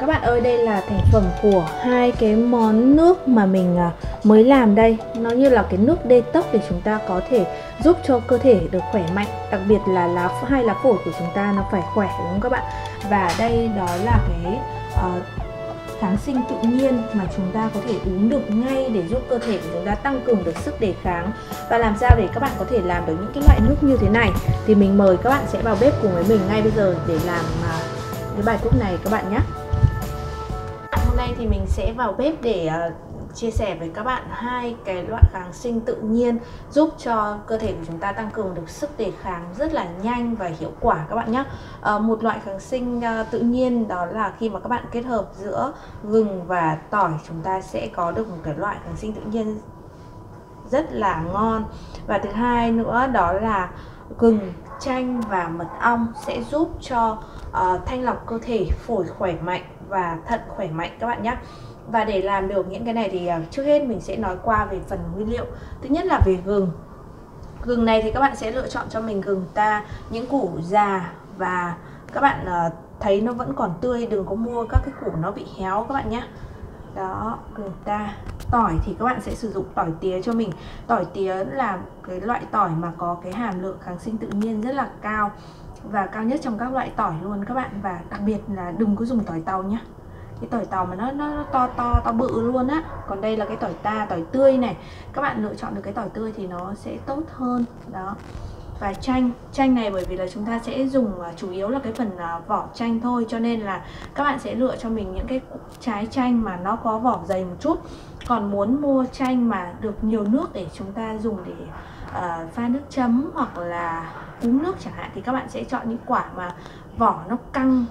các bạn ơi đây là thành phẩm của hai cái món nước mà mình à, mới làm đây. Nó như là cái nước detox để chúng ta có thể giúp cho cơ thể được khỏe mạnh Đặc biệt là lá hai lá phổi của chúng ta nó phải khỏe đúng không các bạn? Và đây đó là cái uh, kháng sinh tự nhiên mà chúng ta có thể uống được ngay để giúp cơ thể của chúng ta tăng cường được sức đề kháng. Và làm sao để các bạn có thể làm được những cái loại nước như thế này? Thì mình mời các bạn sẽ vào bếp cùng với mình ngay bây giờ để làm uh, cái bài thuốc này các bạn nhé thì mình sẽ vào bếp để uh, chia sẻ với các bạn hai cái loại kháng sinh tự nhiên giúp cho cơ thể của chúng ta tăng cường được sức đề kháng rất là nhanh và hiệu quả các bạn nhé ờ, một loại kháng sinh uh, tự nhiên đó là khi mà các bạn kết hợp giữa gừng và tỏi chúng ta sẽ có được một cái loại kháng sinh tự nhiên rất là ngon. Và thứ hai nữa đó là gừng chanh và mật ong sẽ giúp cho uh, thanh lọc cơ thể phổi khỏe mạnh và thận khỏe mạnh các bạn nhé. Và để làm được những cái này thì uh, trước hết mình sẽ nói qua về phần nguyên liệu. Thứ nhất là về gừng. Gừng này thì các bạn sẽ lựa chọn cho mình gừng ta những củ già và các bạn uh, thấy nó vẫn còn tươi đừng có mua các cái củ nó bị héo các bạn nhé. Đó gừng ta tỏi thì các bạn sẽ sử dụng tỏi tía cho mình. Tỏi tía là cái loại tỏi mà có cái hàm lượng kháng sinh tự nhiên rất là cao và cao nhất trong các loại tỏi luôn các bạn. Và đặc biệt là đừng có dùng tỏi tàu nhé cái tỏi tàu mà nó, nó to to to bự luôn á. Còn đây là cái tỏi ta tỏi tươi này. Các bạn lựa chọn được cái tỏi tươi thì nó sẽ tốt hơn. Đó. Và chanh chanh này bởi vì là chúng ta sẽ dùng uh, chủ yếu là cái phần uh, vỏ chanh thôi. Cho nên là các bạn sẽ lựa cho mình những cái trái chanh mà nó có vỏ dày một chút còn muốn mua chanh mà được nhiều nước để chúng ta dùng để uh, pha nước chấm hoặc là uống nước chẳng hạn thì các bạn sẽ chọn những quả mà vỏ nó căng.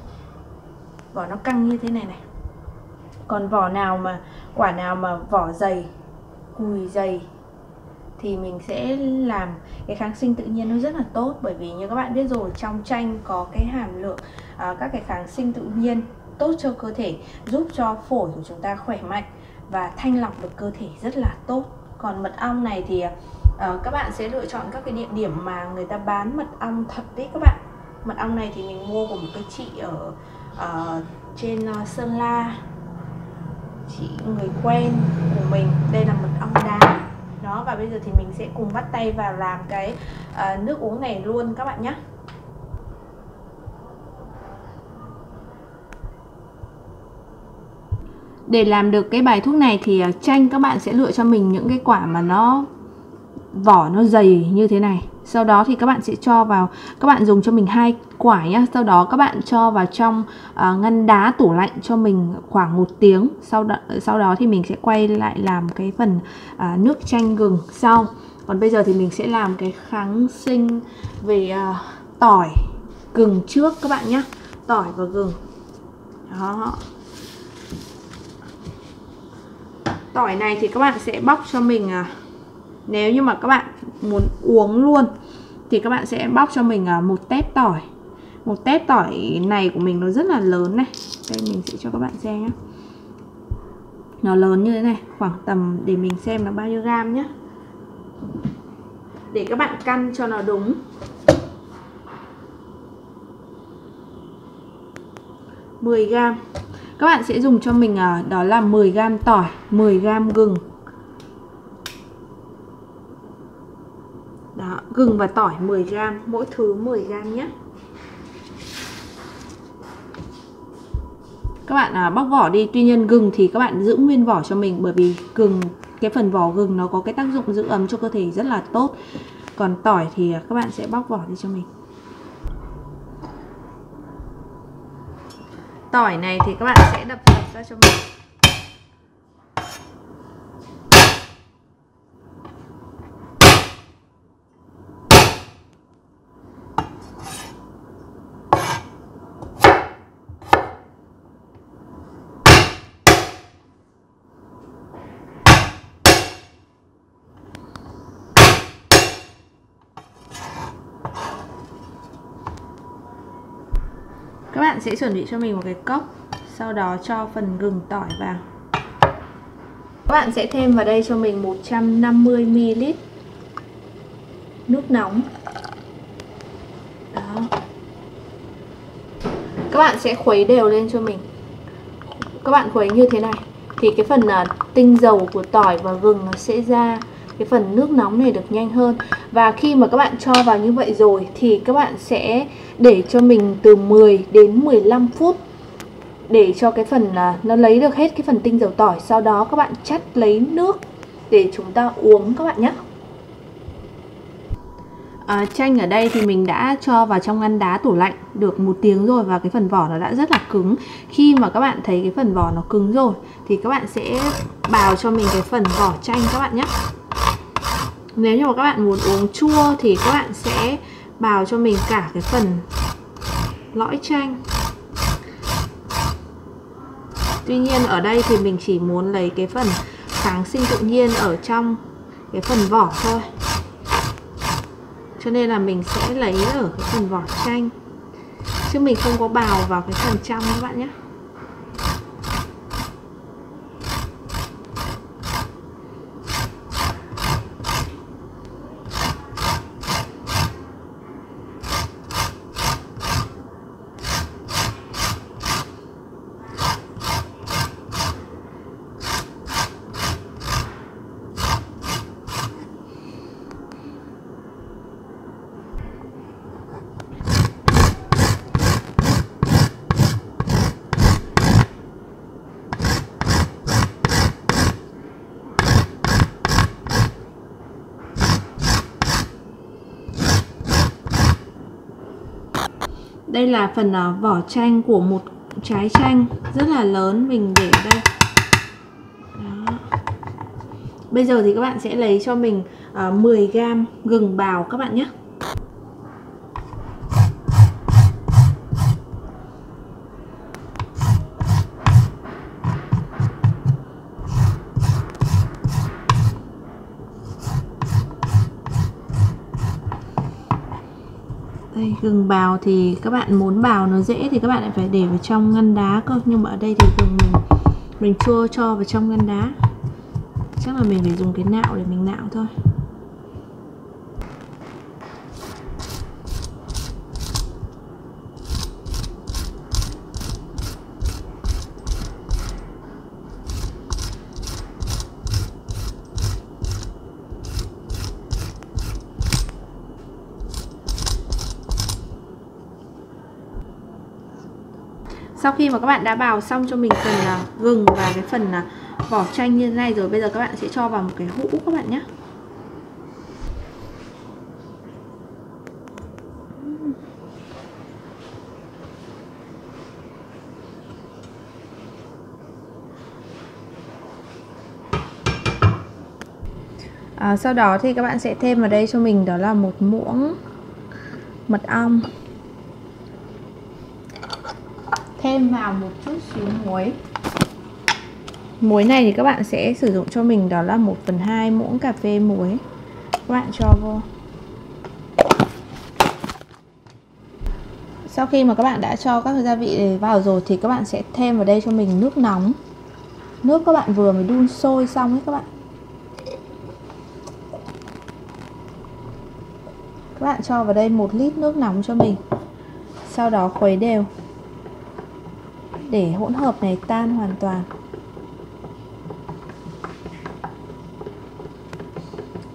Vỏ nó căng như thế này này. Còn vỏ nào mà quả nào mà vỏ dày cùi dày thì mình sẽ làm cái kháng sinh tự nhiên nó rất là tốt. Bởi vì như các bạn biết rồi trong chanh có cái hàm lượng uh, các cái kháng sinh tự nhiên tốt cho cơ thể giúp cho phổi của chúng ta khỏe mạnh và thanh lọc được cơ thể rất là tốt. Còn mật ong này thì uh, các bạn sẽ lựa chọn các cái địa điểm mà người ta bán mật ong thật đấy các bạn. Mật ong này thì mình mua của một cái chị ở uh, trên uh, sơn la. Chị người quen của mình đây là mật ong đá. Đó và bây giờ thì mình sẽ cùng bắt tay vào làm cái uh, nước uống này luôn các bạn nhé để làm được cái bài thuốc này thì à, chanh các bạn sẽ lựa cho mình những cái quả mà nó vỏ nó dày như thế này. Sau đó thì các bạn sẽ cho vào các bạn dùng cho mình hai quả nhá. Sau đó các bạn cho vào trong uh, ngăn đá tủ lạnh cho mình khoảng một tiếng. Sau đó sau đó thì mình sẽ quay lại làm cái phần uh, nước chanh gừng sau. Còn bây giờ thì mình sẽ làm cái kháng sinh về uh, tỏi gừng trước các bạn nhé tỏi và gừng. Đó. Tỏi này thì các bạn sẽ bóc cho mình à, nếu như mà các bạn muốn uống luôn thì các bạn sẽ bóc cho mình à, một tép tỏi. Một tép tỏi này của mình nó rất là lớn này. Đây mình sẽ cho các bạn xem nhé nó lớn như thế này khoảng tầm để mình xem nó bao nhiêu gam nhé để các bạn căn cho nó đúng. mười gam các bạn sẽ dùng cho mình à, đó là 10 gram tỏi 10 gram gừng Đó, gừng và tỏi 10g, mỗi thứ 10g nhé. Các bạn à, bóc vỏ đi, tuy nhiên gừng thì các bạn giữ nguyên vỏ cho mình bởi vì gừng cái phần vỏ gừng nó có cái tác dụng giữ ấm cho cơ thể rất là tốt. Còn tỏi thì à, các bạn sẽ bóc vỏ đi cho mình. Tỏi này thì các bạn sẽ đập dập ra cho mình. Các bạn sẽ chuẩn bị cho mình một cái cốc sau đó cho phần gừng tỏi vào. Các bạn sẽ thêm vào đây cho mình 150ml nước nóng. Đó. Các bạn sẽ khuấy đều lên cho mình. Các bạn khuấy như thế này thì cái phần uh, tinh dầu của tỏi và gừng nó sẽ ra cái phần nước nóng này được nhanh hơn. Và khi mà các bạn cho vào như vậy rồi thì các bạn sẽ để cho mình từ 10 đến 15 phút để cho cái phần à, nó lấy được hết cái phần tinh dầu tỏi. Sau đó các bạn chắt lấy nước để chúng ta uống các bạn nhé. À, chanh ở đây thì mình đã cho vào trong ngăn đá tủ lạnh được một tiếng rồi và cái phần vỏ nó đã rất là cứng. Khi mà các bạn thấy cái phần vỏ nó cứng rồi thì các bạn sẽ bào cho mình cái phần vỏ chanh các bạn nhé nếu như mà các bạn muốn uống chua thì các bạn sẽ bào cho mình cả cái phần lõi chanh. Tuy nhiên ở đây thì mình chỉ muốn lấy cái phần kháng sinh tự nhiên ở trong cái phần vỏ thôi. Cho nên là mình sẽ lấy ở cái phần vỏ chanh. Chứ mình không có bào vào cái phần trong các bạn nhé. Đây là phần uh, vỏ chanh của một trái chanh rất là lớn mình để ở đây Đó. bây giờ thì các bạn sẽ lấy cho mình uh, 10 gram gừng bào các bạn nhé đây gừng bào thì các bạn muốn bào nó dễ thì các bạn lại phải để vào trong ngăn đá cơ. Nhưng mà ở đây thì gừng mình mình chua cho vào trong ngăn đá. Chắc là mình phải dùng cái nạo để mình nạo thôi. Sau khi mà các bạn đã bào xong cho mình phần à, gừng và cái phần à, vỏ chanh như thế này rồi bây giờ các bạn sẽ cho vào một cái hũ các bạn nhé. À, sau đó thì các bạn sẽ thêm vào đây cho mình đó là một muỗng mật ong thêm vào một chút xíu muối. Muối này thì các bạn sẽ sử dụng cho mình đó là 1 phần 2 muỗng cà phê muối. Các bạn cho vô. Sau khi mà các bạn đã cho các gia vị vào rồi thì các bạn sẽ thêm vào đây cho mình nước nóng. Nước các bạn vừa mới đun sôi xong ấy các bạn. Các bạn cho vào đây một lít nước nóng cho mình. Sau đó khuấy đều để hỗn hợp này tan hoàn toàn.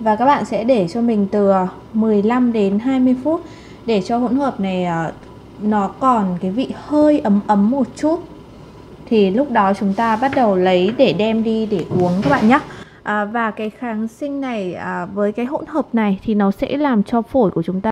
Và các bạn sẽ để cho mình từ ờ, 15 đến 20 phút để cho hỗn hợp này ờ, nó còn cái vị hơi ấm ấm một chút. Thì lúc đó chúng ta bắt đầu lấy để đem đi để uống các bạn nhé à, và cái kháng sinh này à, với cái hỗn hợp này thì nó sẽ làm cho phổi của chúng ta